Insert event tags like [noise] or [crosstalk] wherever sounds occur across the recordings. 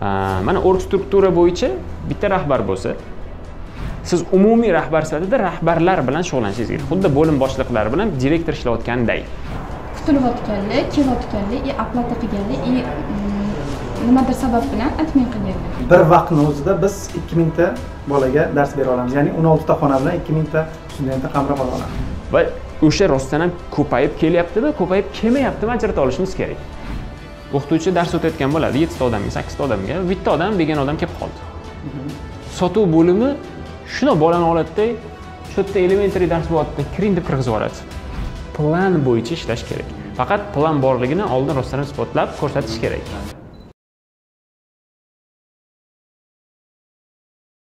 mana org struktura bo'yicha bitta rahbar bo'lsa siz umumiy rahbar sifatida rahbarlar bilan shug'ullanishingiz kerak. Xuddi bo'lim boshliqlari bilan direktor ishlayotganday. Kutilayotganlik kelayotganlik и оплата qilganlik и nimadir sabab bilan отмен qilganlik. Bir vaqtni o'zida biz ikki mingta bolaga dars bera olamiz. Ya'ni o'n oltita xona bilan ikki mingta studentni qamrab ola olamiz. Va o'sha rostdan ham ko'payib kelyaptimi ko'payib kelmayaptimi ajrata olishimiz kerak o'qituvchi dars o'tayotgan bo'ladi yettita odamga sakkizta odamga bitta odam begona odam kelib qoldi. Sotuv bo'limi shundoq bolani oladida shu yerda elementary dars bo'lyapti kiring deb kirgizib yuboradi plan bo'yicha ishlash kerak. Faqat plan borligini oldin rostdan isbotlab ko'rsatish kerak.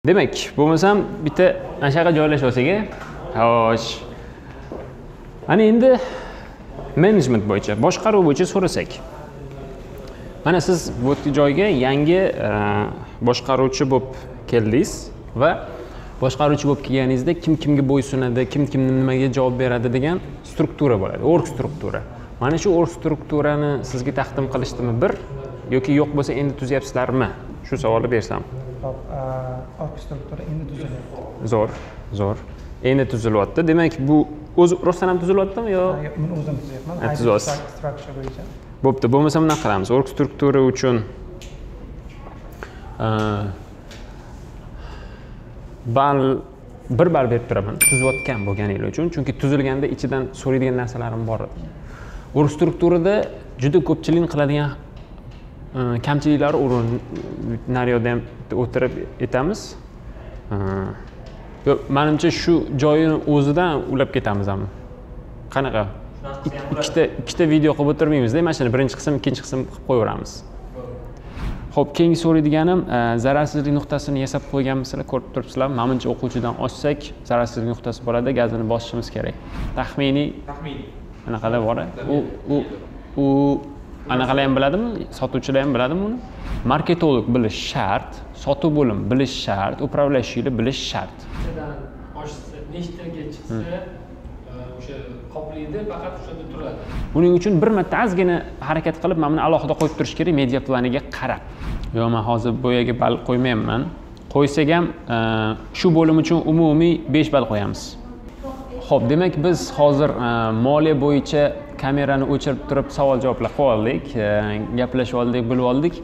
Demak bo'lmasam bitta mana shu yoqqa joylashib olsak xo'sh. Ana endi menejment bo'yicha boshqaruv bo'yicha so'rasak. Mana siz bu joyga yangi e, boshqaruvchi bo'lib keldingiz va boshqaruvchi bo'lib kelganingizda kim kimga bo'ysunadi kim kimni nimaga javob beradi degan struktura bo'ladi org struktura. Mana shu org strukturani sizga taqdim qilishdimi bir yoki yo'q bo'lsa endi tuzyapsizlarmi? Shu savolni bersam. Hop org struktura endi tuzilyapti. Zo'r zo'r. Endi tuzilyapti. Demak bu o'zi rostdan ham tuzilyaptimi yo? Men o'zim tuzyapman. Tuzyapsiz. bo'yicha bo'pti bo'lmasa bunaqa qilamiz. Org struktura uchun e, ball bir ball berib turaman. Tuzayotgan bo'lganingiz uchun chunki tuzilganda ichidan so'raydigan narsalarim bor. Edi org strukturada juda ko'pchilik qiladigan e, kamchiliklari o'rin naryoqda ham o'tirib aytamiz e, manimcha shu joyini o'zidan ulab ketamizmi qanaqa? Ikkita ikkita video qilib o'tirmaymizda mana shuni birinchi qism ikkinchi qism qilib qo'yaveramiz. Ho'p keyingi so'raydiganim e, zararsizlik nuqtasini yasab qo'yganmisizlar ko'rib turibsizlar. Manimcha o'quvchidan oshsak zararsizlik nuqtasi bo'ladi gazini bosishimiz kerak. Taxminiy? Taxminiy. Anaqada bor u u u anaqalar ham biladimi? Sotuvchilar ham biladimi uni? Marketolog bilish shart sotuv bo'lim bilish shart управляющийlar bilish shart. Oshsa nechtaga chiqsa e, o'sha qoplaydi faqat o'shada turadi. Buning uchun bir marta ozgina harakat qilib mana buni alohida qo'yib turish kerak media planiga qarab. Yo'q man hozir boyaga ball qo'ymayapman. Qo'ysak ham e, shu bo'lim uchun umumiy besh ball qo'yamiz. Ho'p demak biz hozir e, moliya bo'yicha kamerani o'chirib turib savol javoblar qilib oldik e, gaplashib oldik bilib oldik.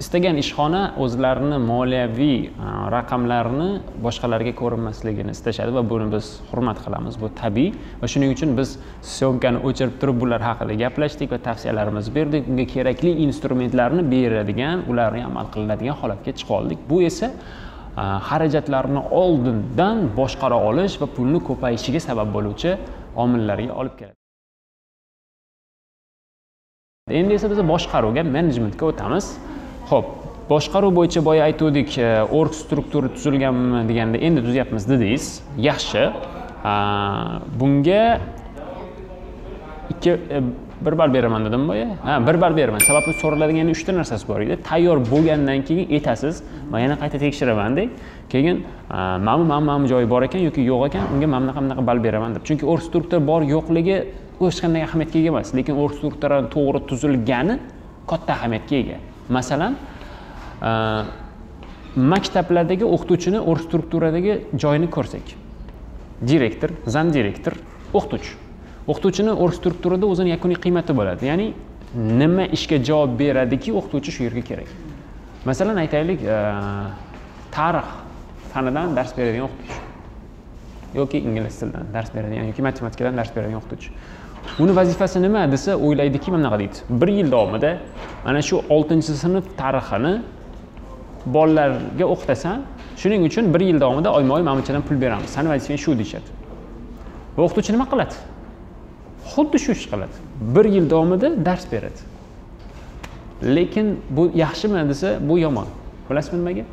Istagan ishxona o'zlarini moliyaviy e, raqamlarini boshqalarga ko'rinmasligini istashadi va buni biz hurmat qilamiz. Bu tabiiy va shuning uchun biz syomkani o'chirib turib bular haqida gaplashdik va tavsiyalarimizni berdik. Unga kerakli instrumentlarni beradigan ularni amal qilinadigan holatga chiqib oldik. Bu esa e, xarajatlarni oldindan boshqara olish va pulni ko'payishiga sabab bo'luvchi omillarga olib keladi. Endi esa biz boshqaruvga menejmentga o'tamiz. Ho'p boshqaruv bo'yicha boya aytuvdik e, org struktura tuzilganmi deganda endi tuzyapmiz dedingiz. Yaxshi. Bunga ikki e, bir ball beraman dedim boya. Ha bir ball beraman. Sababi so'raladigan uchta narsasi bor edi. Tayyor bo'lgandan keyin aytasiz man yana qayta tekshiraman keyin mana mana mana bu joyi bor ekan yoki yo'q ekan unga mana bunaqa bunaqa ball beraman deb. Chunki org struktura bor yo'qligi hech qanday ahamiyatga ega emas. Lekin org struktura to'g'ri tuzilgani katta ahamiyatga ega. Masalan e, maktablardagi o'qituvchini org strukturadagi joyini ko'rsak direktor zam direktor o'qituvchi. O'qituvchini org strukturada o'zini yakuniy qiymati bo'ladi. Ya'ni nima ishga javob beradiki o'qituvchi shu yerga kerak. Masalan aytaylik e, tarix fanidan dars beradigan o'qituvchi yoki ingliz tilidan dars beradigan yoki matematikadan dars beradigan o'qituvchi. Uni vazifasi nima desa o'ylaydiki mana bunaqa deydi. Bir yil davomida mana shu oltinchi sinf tarixini bolalarga o'qitasan shuning uchun bir yil davomida oyma oy mana bunchadan pul beramiz. Sani vazifang shu deyishadi. Va o'qituvchi nima qiladi? Xuddi shu ish qiladi. Bir yil davomida dars beradi. Lekin bu yaxshimi desa bu yomon. Bilasizmi nimaga?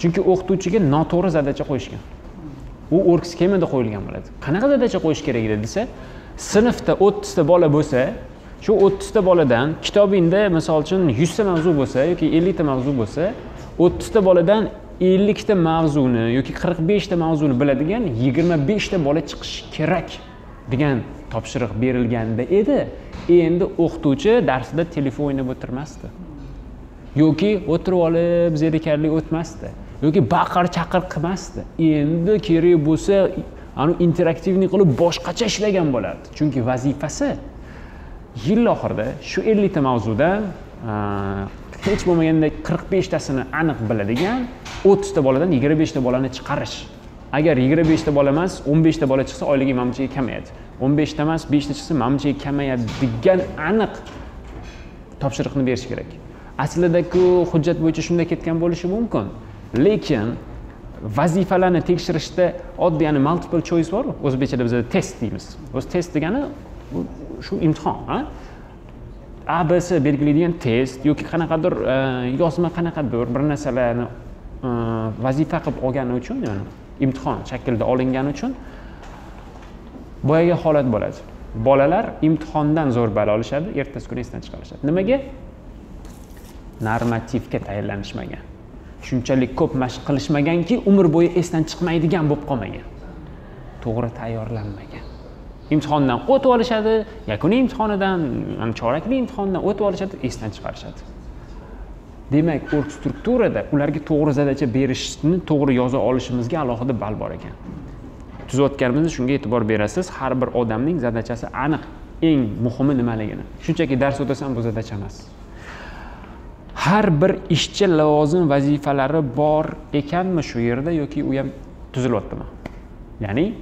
Chunki o'qituvchiga noto'g'ri zadacha qo'yishgan. U o'rgisi kelmadi qo'yilgan bo'ladi. Qanaqa zadacha qo'yish kerak edi desa sinfda o'ttizta bola bo'lsa shu o'ttizta boladan kitobingda misol uchun yuzta mavzu bo'lsa yoki ellikta mavzu bo'lsa o'ttizta boladan ellikta mavzuni yoki qirq beshta mavzuni biladigan yigirma beshta bola chiqishi kerak degan topshiriq berilganda edi. Endi o'qituvchi darsida telefon o'ynab o'tirmasdi. Yoki o'tirib olib zerikarli o'tmasdi. Yoki baqir chaqir qilmasdi. Endi kerak bo'lsa anavi interaktivniy qilib boshqacha ishlagan bo'ladi chunki vazifasi yil oxirida shu ellikta mavzudan hech bo'lmaganda qirq beshtasini aniq biladigan o'ttizta boladan yigirma beshta bolani chiqarish. Agar yigirma beshta bola emas o'n beshta bola chiqsa oyligi mana bunchaga kamayadi. o'n beshta emas beshta chiqsa mana bunchaga kamayadi degan aniq topshiriqni berish kerak. Aslida-ku hujjat bo'yicha shunday ketgan bo'lishi mumkin. Lekin vazifalarni tekshirishda oddiy ya'ni multiple choice bor o'zbekchada biz test deymiz. O'zi test degani shu imtihon a b c belgilaydigan test yoki qanaqadir e, yozma qanaqadir bir narsalarni e, vazifa qilib olgani uchun ya'ni imtihon shaklida olingani uchun boyagi holat bo'ladi. Bolalar imtihondan zo'r ball olishadi ertasi kuni esdan chiqarishadi. Nimaga? Normativga tayyorlanishmagan shunchalik ko'p mashq qilishmaganki umr bo'yi esdan chiqmaydigan bo'lib qolmagan. To'g'ri tayyorlanmagan. Imtihondan o'tib olishadi yakuniy imtihonidan chorakli imtihondan o'tib olishadi esdan chiqarishadi. Demak org strukturada ularga to'g'ri zadacha berishni to'g'ri yoza olishimizga alohida ball bor ekan. Tuzayotganimizda shunga e'tibor berasiz har bir odamning zadachasi aniq eng muhimi nimaligini. Shunchaki dars o'tasan bu zadacha emas. Har bir ishchi lavozim vazifalari bor ekanmi shu yerda yoki u ham tuzilyaptimi? Ya'ni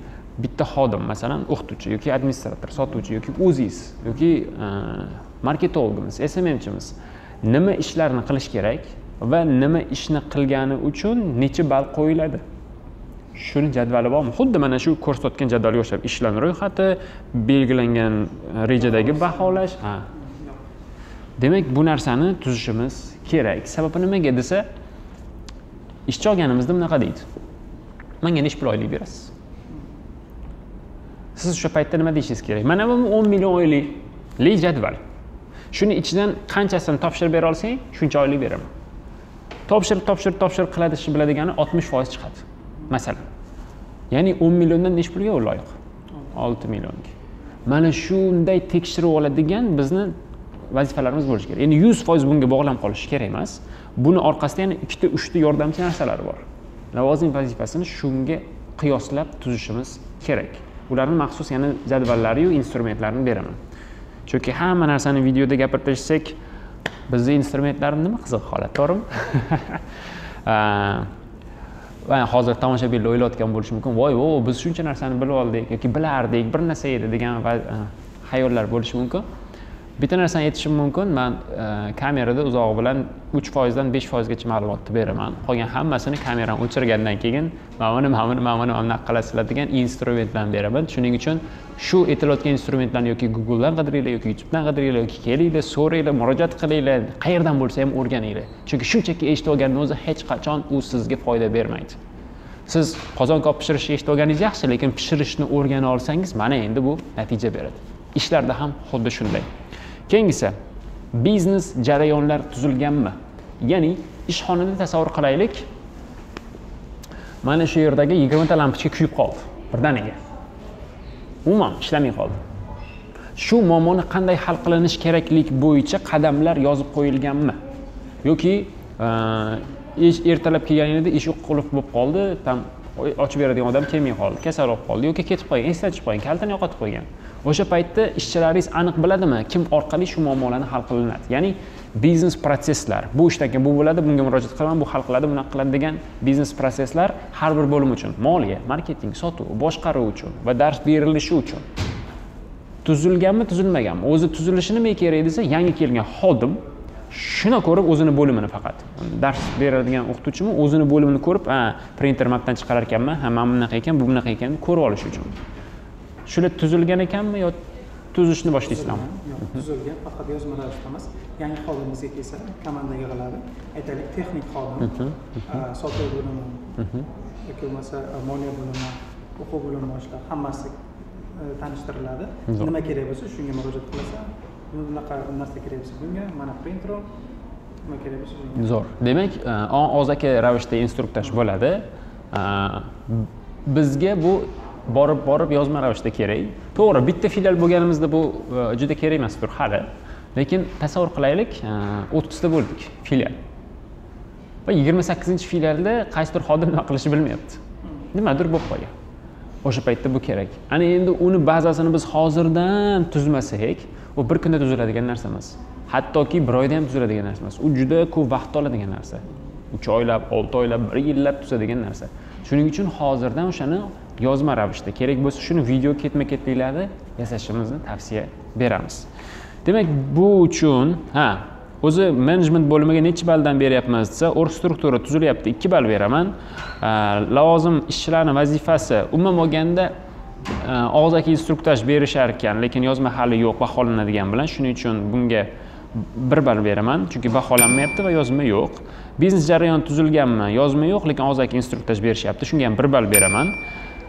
bitta xodim masalan o'qituvchi yoki administrator sotuvchi yoki o'zingiz yoki e, marketologimiz smmchimiz nima ishlarni qilish kerak va nima ishni qilgani uchun necha ball qo'yiladi? Shuni jadvali bormi? Xuddi mana shu ko'rsatgan jadvalga o'xshab ishlarni ro'yxati belgilangan rejadagi baholash ha. Demak bu narsani tuzishimiz kerak. Sababi nimaga desa ishchi olganimizda bunaqa deydi. Manga nechi pul oylik berasiz? Siz o'sha paytda nima deyishingiz kerak? Mana bu o'n million oylikli jadval. Shuni ichidan qanchasini topshirib bera olsang shuncha oylik beraman. Topshirib topshirib topshirib qilishni biladigani oltmish foiz chiqadi masalan. Ya'ni o'n milliondan nechi pulga u loyiq? Olti millionga. Mana shunday tekshirib oladigan bizni vazifalarimiz bo'lishi kerak. Endi yuz foiz bunga bog'lanib qolishi kerak emas. Buni orqasida yana ikkita uchta yordamchi narsalar bor. Lavozim vazifasini shunga qiyoslab tuzishimiz kerak. Ularni maxsus yana jadvallariyu instrumentlarini beraman. Chunki hamma narsani videoda gapirib tashlasak bizni instrumentlarimiz nima qiziq holat to'g'rimi? [laughs] Va hozir tomoshabinlar o'ylayotgan bo'lishi mumkin. Voy o biz shuncha narsani bilib oldik yoki bilardik bir narsa edi degan xayollar bo'lishi mumkin. Bitta narsani aytishim mumkin. Man e, kamerada uzog'i bilan uch foizdan besh foizgacha ma'lumotni beraman. Qolgan hammasini kamerani o'chirgandan keyin mana buni mana buni mana buni mana bunaqa qilasizlar degan instrumentlarni beraman. Shuning uchun shu aytilayotgan instrumentlarni yoki googledan qidiringlar yoki youtubedan qidiringlar yoki kelinglar so'ranglar murojaat qilinglar. Qayerdan bo'lsa ham o'rganinglar. Chunki shunchaki eshitib olganni o'zi hech qachon u sizga foyda bermaydi. Siz qozon kop pishirishni eshitib olganingiz yaxshi lekin pishirishni o'rgana olsangiz mana endi bu natija beradi. Ishlarda ham xuddi shunday. Keyingisi biznes jarayonlar tuzilganmi? Ya'ni ishxonada tasavvur qilaylik. Mana shu yerdagi yigirmata lampochka kuyib qoldi birdaniga umuman ishlamay qoldi. Shu muammoni qanday hal qilinishi keraklik bo'yicha qadamlar yozib qo'yilganmi? Yoki ertalab kelganingda ish qulf bo'lib qoldi tam ochib beradigan odam kelmay qoldi kasal bo'lib qoldi yoki ketib qolgan esdan chiqib qolgan kalitini yo'qotib qo'ygan. O'sha paytda ishchilaringiz aniq biladimi? Kim orqali shu muammolarni hal qilinadi? Ya'ni biznes protsesslar bu ishdan keyin bu bo'ladi bunga murojaat qilaman bu hal qiladi bunaqa qiladi degan biznes protsesslar har bir bo'lim uchun moliya marketing sotuv boshqaruv uchun va dars berilishi uchun. Tuzilganmi tuzilmaganmi? O'zi tuzilishi nimaga kerak desa yangi kelgan xodim shuni ko'rib o'zini bo'limini faqat. Dars beradigan o'qituvchimi o'zini bo'limini ko'rib ha printer mapdan chiqarar ekanman ha mana bunaqa ekan bu bunaqa ekan ko'rib olish uchun. Shular tuzilgan ekanmi yo tuzishni boshlaysizlarmi yo'q tuzilgan faqat yozma ravishda emas. Yangi xodimimizga kelsa komanda yig'iladi. Aytaylik texnik xodim sotuv bo'limi yoki bo'lmasa moliya bo'limi o'quv bo'limi boshliq hammasi tanishtiriladi. Nima kerak bo'lsa shunga murojaat qilasa bunaqa narsa kerak bo'lsa bunga mana printer nima kerak bo'lsa shunga zo'r. Demak og'zaki ravishda instruktaj bo'ladi. Bizga bu borib borib yozma ravishda kerak. To'g'ri bitta filial bo'lganimizda bu e, juda kerak emasdir hali. Lekin tasavvur qilaylik e, o'ttizta bo'ldik filial. Va yigirma sakkizinchi filialda qaysidir xodim nima qilishni bilmayapti. Nimadir bo'lib qolgan. O'sha paytda bu kerak. Ana endi uni bazasini biz hozirdan tuzmasak u bir kunda tuziladigan narsa emas. Hattoki bir oyda ham tuziladigan narsa emas. U juda ko'p vaqt oladigan narsa. Uch oylab olti oylab bir yillab tuzadigan narsa. Shuning uchun hozirdan o'shani yozma ravishda. Kerak bo'lsa shuni video ketma ketliklarda yasashimizni tavsiya beramiz. Demak bu uchun ha o'zi menejment bo'limiga necha balldan beryapmiz desa org struktura tuzilyapti. Ikki ball beraman. Lavozim ishchilarni vazifasi umuman olganda og'zaki instruktaj berishar ekan lekin yozma hali yo'q baholanadigan bilan. Shuning uchun bunga bir ball beraman chunki baholanmayapti va yozma yo'q. Biznes jarayon tuzilganmi? Yozma yo'q lekin og'zaki instruktaj berishyapti. Shunga ham bir ball beraman.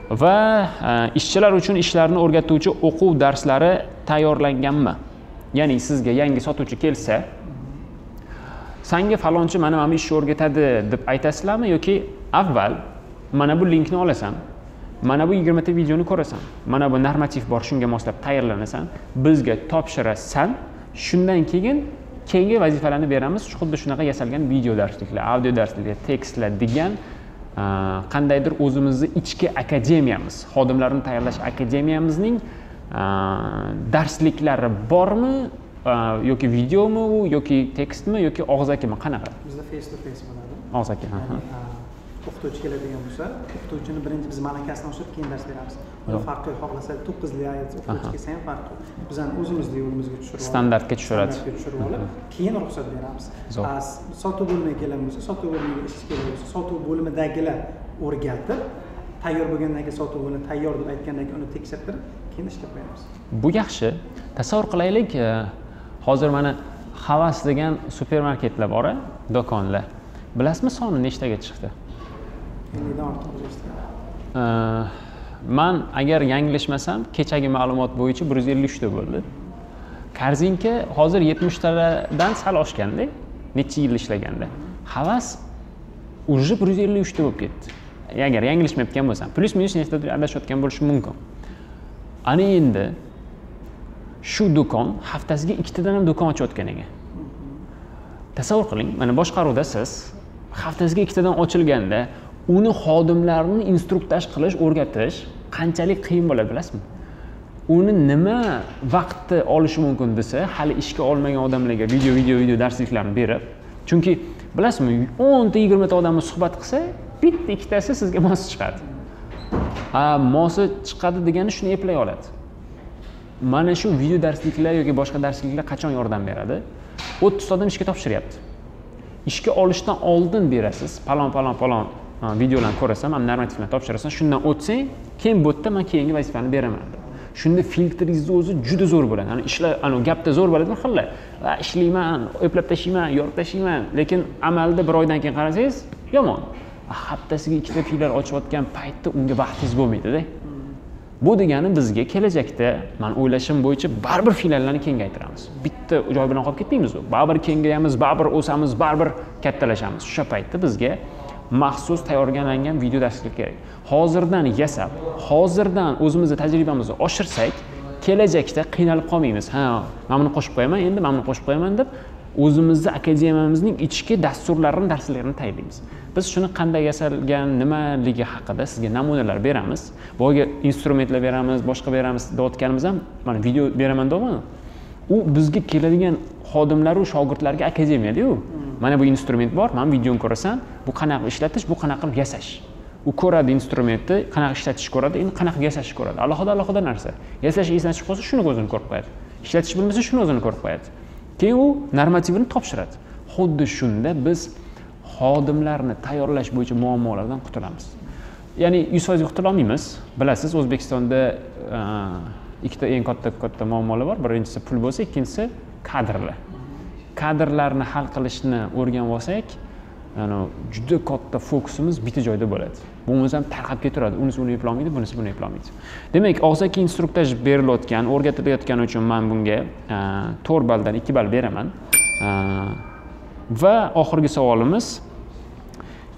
Va e, ishchilar uchun ishlarni o'rgatuvchi o'quv darslari tayyorlanganmi? Ya'ni sizga yangi sotuvchi kelsa sanga falonchi mana mana bu ishni o'rgatadi deb aytasizlarmi? Yoki avval mana bu linkni olasan mana bu yigirmata videoni ko'rasan mana bu normativ bor shunga moslab tayyorlanasan bizga topshirasan shundan keyin keyingi vazifalarni beramiz xuddi shunaqa yasalgan video darsliklar audio darsliklar tekstlar degan qandaydir o'zimizni ichki akademiyamiz xodimlarni tayyorlash akademiyamizning darsliklari bormi yoki videomi u yoki tekstmi yoki og'zakimi? Qanaqa? Bizda face to face bo'ladi. Og'zaki o'qituvchi keladigan bo'lsa o'qituvchini birinchi biz malakasini oshirib keyin dars beramiz uni farqi xohlasa to'qqizli o'qituvchi kelsa ham farqi bizani o'zimizni yo'limizga tushirib standartga tushiradi standartga tushirib olib keyin ruxsat beramiz sotuv bo'limiga kelgan bo'lsa sotuv bo'limiga ishchi kerak bo'lsa sotuv bo'limidagilar o'rgatib tayyor bo'lgandan keyin sotuv bo'limi tayyor deb aytgandan keyin uni tekshirtirib keyin ishlab qo'yamiz bu yaxshi. Tasavvur qilaylik e, hozir mana havas degan supermarketlar bor do'konlar. Bilasizmi soni nechtaga chiqdi? Ellikdan ortiq man agar yanglishmasam kechagi ma'lumot bo'yicha bir yuz ellik uchta bo'ldi. Korzinka hozir yetmishtadan sal oshganda necha yil ishlaganda. Havas уже bir yuz ellik uchta bo'lib ketdi. Agar yanglishmayotgan bo'lsam plyus minus nechtadir adashayotgan bo'lishim mumkin. Ana endi shu do'kon haftasiga ikkitadan ham do'kon ochayotgan ekan. Tasavvur qiling mana boshqaruvda siz haftasiga ikkitadan ochilganda uni xodimlarni instruktaj qilish o'rgatish qanchalik qiyin bo'ladi bilasizmi? Uni nima vaqtni olishi mumkin desa hali ishga olmagan odamlarga video video video darsliklarni berib chunki bilasizmi o'nta yigirmata odamni suhbat qilsa bitta ikkitasi sizga mos chiqadi. Ha mosi chiqadi degani shuni eplay oladi. Mana shu video darsliklar yoki boshqa darsliklar qachon yordam beradi? O'ttiz odam ishga topshiryapti. Ishga olishdan oldin berasiz palon palon palon. Videolarni ko'rasan mana normativlarni topshirasan. Shundan o'tsang keyin bu yerda man keyingi vazifani beraman. Deb shunda filtringizni o'zi juda zo'r bo'ladi. Ana ishlar anavi gapda zo'r bo'ladi bir xilla ishlayman eplab tashlayman yorib tashlayman. Lekin amalda bir oydan keyin qarasangiz yomon. Haftasiga ikkita filial ochayotgan paytda unga vaqtingiz bo'lmaydida. Bu degani bizga kelajakda man o'ylashim bo'yicha baribir filiallarni kengaytiramiz bitta joy bilan qolib ketmaymiz baribir kengayamiz baribir o'samiz baribir kattalashamiz. O'sha paytda bizga maxsus tayyorlangan video darslik kerak. Hozirdan yasab hozirdan o'zimizni tajribamizni oshirsak kelajakda qiynalib qolmaymiz. Ha mana buni qo'shib qo'yaman endi mana buni qo'shib qo'yaman deb o'zimizni akademiyamizning ichki dasturlarini darsliklarini tayyorlaymiz biz shuni qanday yasalgan nimaligi haqida sizga namunalar beramiz. Boyagi instrumentlar beramiz boshqa beramiz deyotganimiz ham mana video beraman deyapman u bizga keladigan xodimlaru shogirdlarga akademiyada-yu. Mana bu instrument bor mana videoni ko'rasan bu qanaqa ishlatish bu qanaqa qilib yasash. U ko'radi instrumentni qanaqa ishlatishni ko'radi endi qanaqa yasashni ko'radi. Alohida alohida narsa. Yasash esidan chiqib qolsa shuni o'zini ko'rib qo'yadi. Ishlatish bilmasa shuni o'zini ko'rib qo'yadi. Keyin u normativini topshiradi. Xuddi shunda biz xodimlarni tayyorlash bo'yicha muammolardan qutulamiz. Ya'ni yuz foizga qutulolmaymiz bilasiz o'zbekistonda e, ikkita eng katta katta muammolar bor. Birinchisi pul bo'lsa ikkinchisi kadrlar. Kadrlarni hal qilishni o'rganib olsak juda katta fokusimiz bitta joyda bo'ladi. Bo'lmasa ham tarqab ketaveradi unisi buni eplolmaydi bunisi buni eplolmaydi. Demak og'zaki instruktaj berilayotgan o'rgatilayotgani uchun man bunga e, to'rt balldan ikki ball beraman. E, va oxirgi savolimiz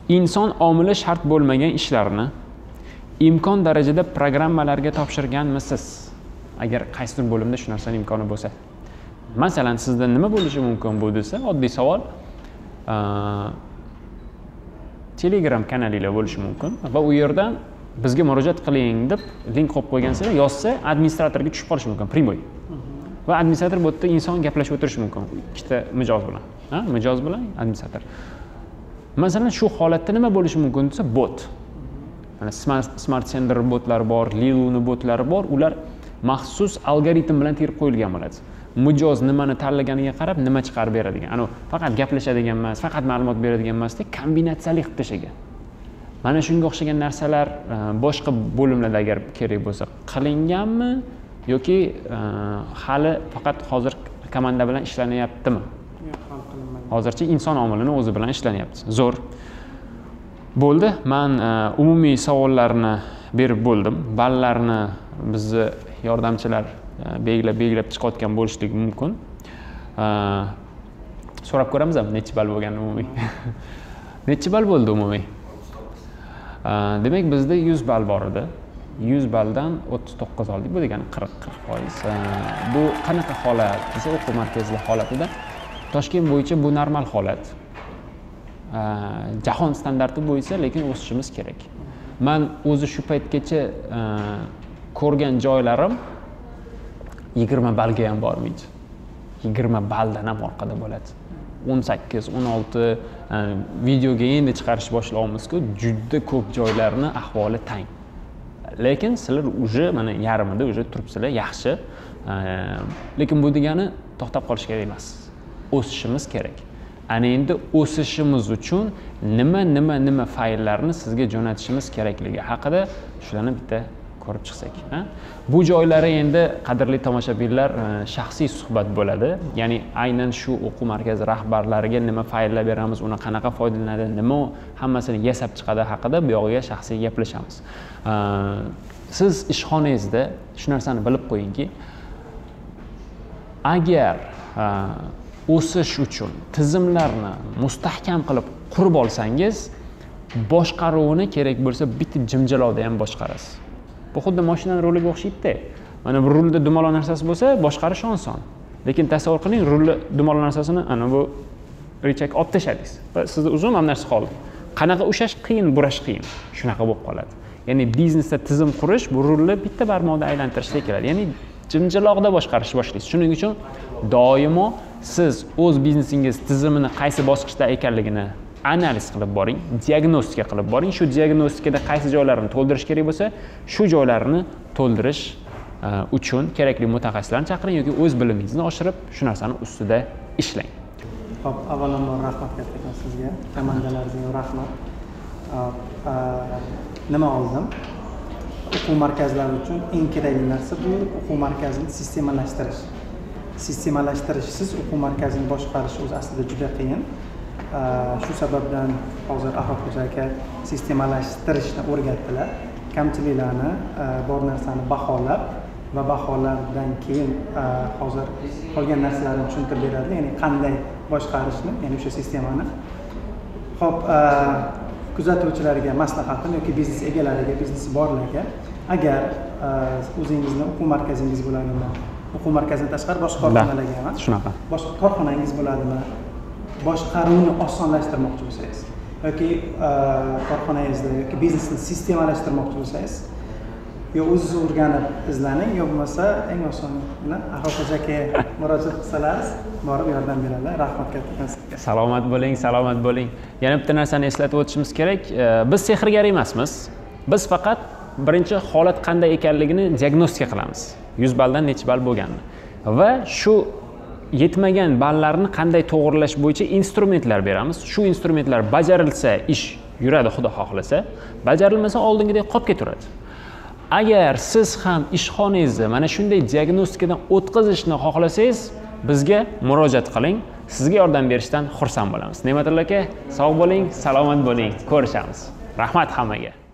inson omili shart bo'lmagan ishlarni imkon darajada programmalarga topshirganmisiz? Agar qaysidir bo'limda shu narsani imkoni bo'lsa. Masalan sizda nima bo'lishi mumkin bu desa oddiy savol a, telegram kanalinglar bo'lishi mumkin va u yerdan bizga murojaat qiling deb link qo'yib qo'ygansizlar yozsa administratorga tushib qolishi mumkin прямой. Va administrator bu yerda inson gaplashib o'tirishi mumkin ikkita mijoz bilan. Ha mijoz bilan administrator. Masalan shu holatda nima bo'lishi mumkin desa bot. Mana smart smart sender botlari bor liluni botlari bor ular maxsus algoritm bilan terib qo'yilgan bo'ladi mijoz nimani tanlaganiga qarab nima chiqarib beradigan. Anavi faqat gaplashadigan emas faqat ma'lumot beradigan emasda kombinatsiyali qilib tashlagan mana shunga o'xshagan narsalar e, boshqa bo'limlarda agar kerak bo'lsa qilinganmi yoki e, hali faqat hozir komanda bilan ishlanyaptimi? Hozircha inson omilini o'zi bilan ishlanyapti zo'r. Bo'ldi. Man e, umumiy savollarni berib bo'ldim. Ballarni bizni yordamchilar belgilab belgilab chiqayotgan bo'lishligi mumkin so'rab ko'ramiz nechi ball bo'lganini umumiy nechi ball bo'ldi umumiy demak bizda yuz ball bor edi yuz balldan o'ttiz to'qqiz oldik bu degani qirq qirq foiz E, bu qanaqa holat desa o'quv markazida holatida toshkent bo'yicha bu normal holat jahon standarti bo'yicha lekin o'sishimiz kerak man o'zi shu paytgacha ko'rgan joylarim yigirma ballga ham bormaydi. Yigirma balldan ham orqada bo'ladi. O'n sakkiz o'n olti e, videoga endi chiqarish boshlayapmizku juda ko'p joylarni ahvoli tang. Lekin sizlar уже mana yarmida уже turibsizlar yaxshi. E, lekin bu degani to'xtab qolish kerak emas. O'sishimiz kerak. Ana endi o'sishimiz uchun nima nima nima fayllarni sizga jo'natishimiz kerakligi haqida shularni bitta ko'rib chiqsak bu joylari endi qadrli tomoshabinlar e, shaxsiy suhbat bo'ladi. Ya'ni aynan shu o'quv markazi rahbarlariga nima fayllar beramiz uni qanaqa foydalanadi nima hammasini yasab chiqadi haqida bu yog'iga shaxsiy gaplashamiz. E, siz ishxonangizda shu narsani bilib qo'yingki agar e, o'sish uchun tizimlarni mustahkam qilib qurib olsangiz boshqaruvni kerak bo'lsa bitta jimjilovda ham boshqarasiz. Bu xuddi mashinani ruliga o'xshaydida. Mana bu rulda dumaloq narsasi bo'lsa boshqarish oson lekin tasavvur qiling rulni dumaloq narsasini ana bu richak olib tashladingiz va sizda uzun mana narsa qoldi. Qanaqa ushlash qiyin burash qiyin. Shunaqa bo'lib qoladi. Ya'ni biznesda tizim qurish bu rulni bitta barmoqda aylantirishda keladi ya'ni jimjiloqda boshqarishni boshlaysiz. Shuning uchun doimo siz o'z biznesingiz tizimini qaysi bosqichda ekanligini analiz qilib boring diagnostika qilib boring shu diagnostikada qaysi joylarini to'ldirish kerak bo'lsa shu joylarni to'ldirish uchun kerakli mutaxassislarni chaqiring yoki o'z bilimingizni oshirib shu narsani ustida ishlang Hop, avvalambor rahmat kattakon sizga, komandalaringizga rahmat. Nima oldim? O'quv markazlari uchun eng kerakli narsa bu o'quv markazini sistemalashtirish. sistemalashtirishsiz o'quv markazini boshqarish o'zi aslida juda qiyin. A, Shu sababdan hozir Ahadxo'ja aka sistemalashtirishni o'rgatdilar. Kamchiliklarni, a, bor narsani baholab va baholardan keyin a, hozir qolgan narsalarni tushuntirib beradi, ya'ni qanday boshqarishni, ya'ni o'sha sistemani. Xo'p, a, kuzatuvchilarga maslahatim yoki biznes egalariga, biznesi borlarga agar o'zingizni o'quv markazingiz bo'ladimi, o'quv markazidan tashqari boshqa korxonalarga emas, shunaqa boshqa korxonangiz bo'ladimi, boshqaruvni osonlashtirmoqchi bo'lsangiz yoki e, korxonangizni yoki biznesni sistemalashtirmoqchi bo'lsangiz yo o'zingiz o'rganib izlaning yo bo'lmasa eng oson bilan akaga murojaat qilsalaringiz borib yordam beradilar. Rahmat kattakon sizga. Salomat bo'ling salomat bo'ling. Yana bitta narsani eslatib o'tishimiz kerak. E, biz sehrgar emasmiz. Biz faqat birinchi holat qanday ekanligini diagnostika qilamiz. Yuz balldan necha ball bo'lganini. Va shu yetmagan ballarni qanday to'g'irlash bo'yicha instrumentlar beramiz. Shu instrumentlar bajarilsa ish yuradi xudo xohlasa. Bajarilmasa oldingidek qolib ketaveradi agar siz ham ishxonangizni mana shunday diagnostikadan o'tkazishni xohlasangiz bizga murojaat qiling. Sizga yordam berishdan xursand bo'lamiz. Ne'matullo aka sog' bo'ling salomat bo'ling. Ko'rishamiz. Rahmat hammaga.